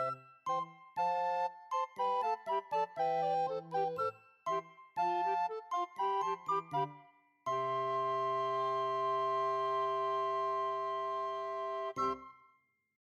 you